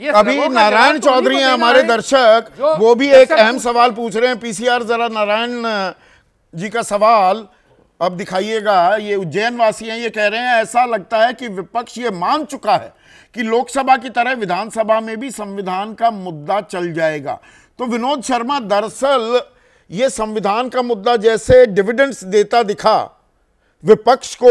अभी नारायण तो चौधरी हैं हमारे दर्शक वो भी एक अहम सवाल पूछ रहे हैं। पीसीआर जरा नारायण जी का सवाल अब दिखाइएगा। ये उज्जैन वासी हैं ये कह रहे हैं ऐसा लगता है कि विपक्ष ये मान चुका है कि लोकसभा की तरह विधानसभा में भी संविधान का मुद्दा चल जाएगा। तो विनोद शर्मा दरअसल ये संविधान का मुद्दा जैसे डिविडेंड्स देता दिखा। विपक्ष को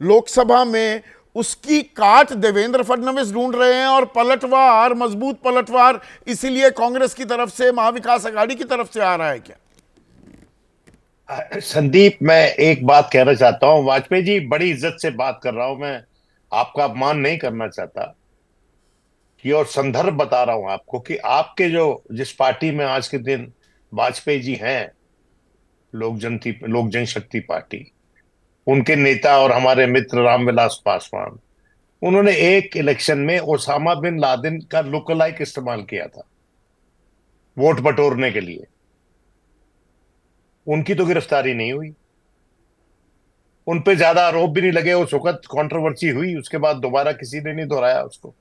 लोकसभा में उसकी काट देवेंद्र फडणवीस ढूंढ रहे हैं और पलटवार, मज़बूत पलटवार, इसीलिए कांग्रेस की तरफ़ से, महाविकास अघाड़ी की तरफ़ से आ रहा है क्या? संदीप, मैं एक बात कहना चाहता हूँ। वाजपेयी जी, बड़ी इज़्ज़त से बात कर रहा हूँ मैं। आपका अपमान नहीं करना चाहता। कि और संदर्भ बता रहा हूँ आपको कि आपके जो, जिस पार्टी में आज के दिन वाजपेयी जी हैं, लोक जनती, लोक जनशक्ति पार्टी उनके नेता और हमारे मित्र रामविलास पासवान। उन्होंने एक इलेक्शन में ओसामा बिन लादेन का लुकलाइक इस्तेमाल किया था, वोट बटोरने के लिए। उनकी तो गिरफ्तारी नहीं हुई। उन पे ज़्यादा आरोप भी नहीं लगे, उस वक्त कंट्रोवर्सी हुई, उसके बाद दोबारा किसी ने नहीं दोहराया उसको।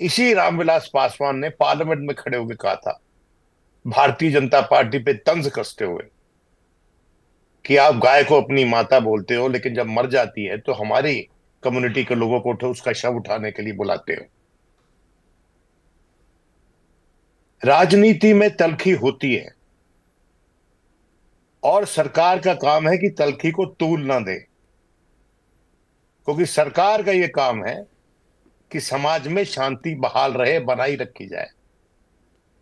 इसी रामविलास पासवान ने पार्लियामेंट में खड़े होकर कहा था, भारतीय जनता पार्टी पे तंज कसते हुए। कि आप गाय को अपनी माता बोलते हो, लेकिन जब मर जाती है तो हमारी कम्युनिटी के लोगों को उठो, उसका शव उठाने के लिए बुलाते हो। राजनीति में तलखी होती है, और सरकार का काम है कि तलखी को तूल ना दे। क्योंकि सरकार का यह काम है कि समाज में शांति बहाल रहे, बनाई रखी जाए।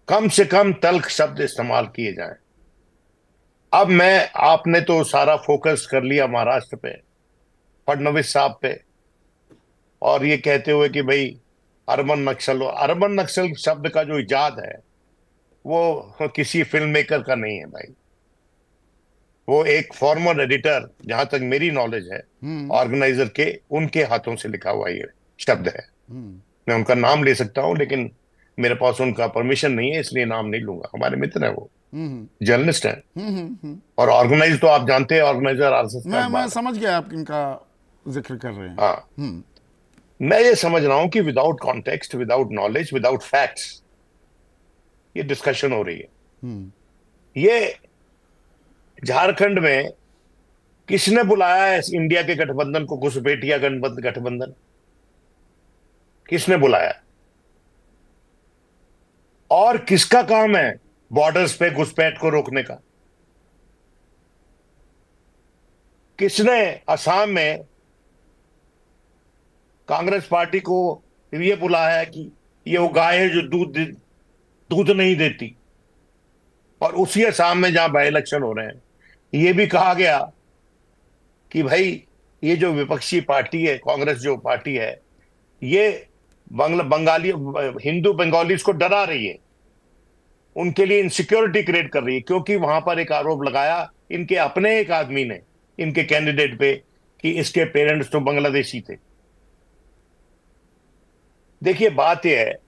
कम से कम तल्ख शब्द इस्तेमाल किए जाएँ। अब मैं आपने तो सारा फोकस कर लिया महाराष्ट्र पे फडनवीस साहब पे। और ये कहते हुए कि भाई अर्बन नक्सल अर्बन नक्सल शब्द का जो इजाद है वो किसी फ़िल्म मेकर का नहीं है भाई। वो एक फॉर्मर एडिटर जहाँ तक मेरी नॉलेज है ऑर्गेनाइजर के उनके हाथों से लिखा हुआ ये शब्द है। मैं उनका नाम ले सकता हूँ लेकिन मेरे पास उनका परमिशन नहीं है इसलिए नाम नहीं लूँगा। हमारे मित्र है वो। जर्नलिस्ट हैं। और ऑर्गेनाइज तो आप जानते हैं ऑर्गेनाइजर आरएसएस मैं मैं समझ गया आप इनका ज़िक्र कर रहे हैं। हाँ। मैं ये समझ रहा हूँ कि without context without knowledge without facts ये डिस्कशन हो रही है। ये झारखंड में किसने बुलाया है इंडिया के गठबंधन को घुसपैठिया गठबंधन? किसने बुलाया? और किसका काम है? बॉर्डर्स पे घुसपैठ को रोकने का। किसने असम में कांग्रेस पार्टी को ये बुलाया है कि ये वो गाय है जो दूध दूध नहीं देती। और उसी असम में जहाँ बाई इलेक्शन हो रहे हैं। ये भी कहा गया कि भाई, ये जो विपक्षी पार्टी है, कांग्रेस जो पार्टी है, ये बंगला, बंगाली, हिंदू बंगालीज को डरा रही है। उनके लिए इनसिक्योरिटी क्रिएट कर रही है क्योंकि वहाँ पर एक आरोप लगाया इनके अपने एक आदमी ने इनके कैंडिडेट पे कि इसके पेरेंट्स तो बांग्लादेशी थे। देखिए बात यह है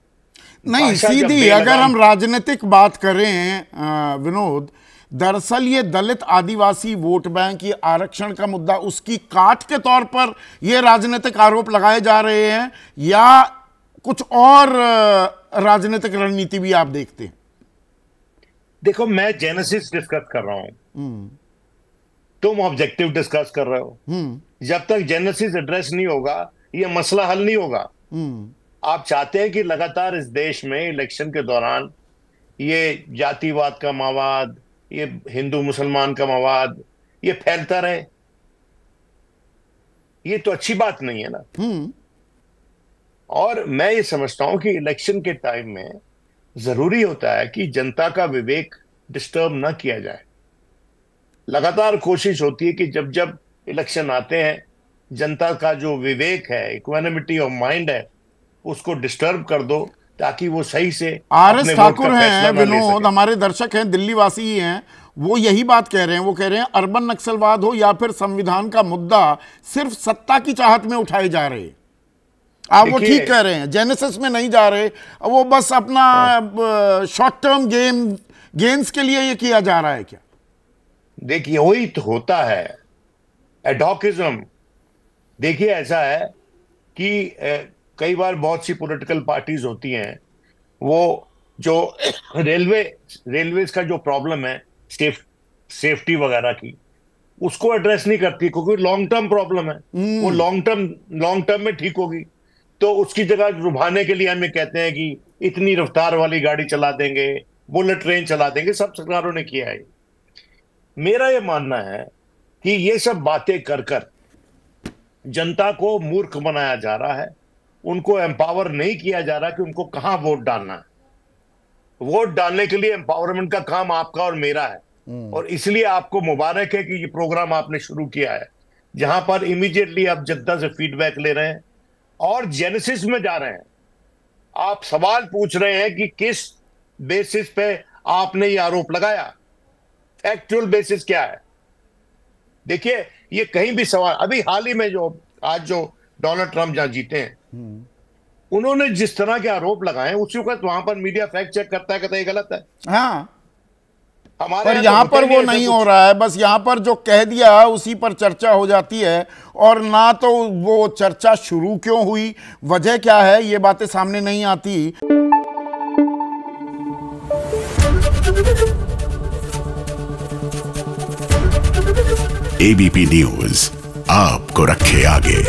नहीं सीधी अगर हम राजनीतिक बात करें विनोद दरअसल ये दलित आदिवासी वोट बैंक ये आरक्षण का मुद्दा उसकी काट के तौर पर ये राजनीतिक आरोप लगाए जा रहे हैं या कुछ और राजनीतिक रणनीति भी आप देखते हैं? देखो मैं जेनेसिस डिस्कस कर रहा हूँ। तुम ऑब्जेक्टिव डिस्कस कर रहे हो। जब तक जेनेसिस एड्रेस नहीं होगा ये मसला हल नहीं होगा। आप चाहते हैं कि लगातार इस देश में इलेक्शन के दौरान ये जातिवाद का मवाद ये हिंदू मुसलमान का मवाद ये फैलता रहे। ये तो अच्छी बात नहीं है ना। और मैं ये समझता हूँ कि इलेक्शन के टाइम में ज़रूरी होता है कि जनता का विवेक डिस्टर्ब ना किया जाए। लगातार कोशिश होती है कि जब जब इलेक्शन आते हैं जनता का जो विवेक है इक्वानिमिटी ऑफ़ माइंड है उसको डिस्टर्ब कर दो ताकि वो सही से आर एस ठाकुर हैं विनोद हमारे दर्शक हैं दिल्ली वासी ही हैं वो यही बात कह रहे हैं वो कह रहे हैं अर्बन नक्सलवाद हो या फिर संविधान का मुद्दा सिर्फ़ सत्ता की चाहत में उठाए जा रहे। आप वो ठीक कह रहे हैं। जेनेसिस में नहीं जा रहे। वो बस अपना शॉर्ट टर्म गेम गेम्स के लिए ये किया जा रहा है क्या? देखिए वही तो होता है। एडॉकिज्म देखिए ऐसा है कि कई बार बहुत सी पॉलिटिकल पार्टीज़ होती हैं। वो जो रेलवे रेलवे का जो प्रॉब्लम है सेफ़ सेफ्टी वगैरह की उसको एड्रेस नहीं करती क्योंकि लॉन्ग टर्म प्रॉब्लम है। वो लॉन्ग टर्म लॉन्ग टर्म में ठीक होगी। तो उसकी जगह रुभाने के लिए हमें कहते हैं कि इतनी रफ्तार वाली गाड़ी चला देंगे बुलेट ट्रेन चला देंगे सब सरकारों ने किया है। मेरा यह मानना है कि ये सब बातें कर कर जनता को मूर्ख बनाया जा रहा है उनको एम्पावर नहीं किया जा रहा कि उनको कहाँ वोट डालना है। वोट डालने के लिए एम्पावरमेंट का काम आपका और मेरा है। हम्म। और इसलिए आपको मुबारक है कि ये प्रोग्राम आपने शुरू किया है। जहाँ पर इमीडिएटली आप जनता से फीडबैक ले रहे हैं और जेनेसिस में जा रहे हैं। आप सवाल पूछ रहे हैं कि किस बेसिस पे आपने ये आरोप लगाया? एक्चुअल बेसिस क्या है? देखिए ये कहीं भी सवाल अभी हाल ही में जो आज जो डोनाल्ड ट्रंप जहाँ जीते हैं हम्म। उन्होंने जिस तरह के आरोप लगाए उसी वक्त वहाँ पर मीडिया फैक्ट चेक करता है कहता है गलत है। हाँ। पर यहाँ तो पर वो नहीं हो रहा है बस यहाँ पर जो कह दिया उसी पर चर्चा हो जाती है और ना तो वो चर्चा शुरू क्यों हुई वजह क्या है ये बातें सामने नहीं आती। एबीपी न्यूज़ आपको रखे आगे।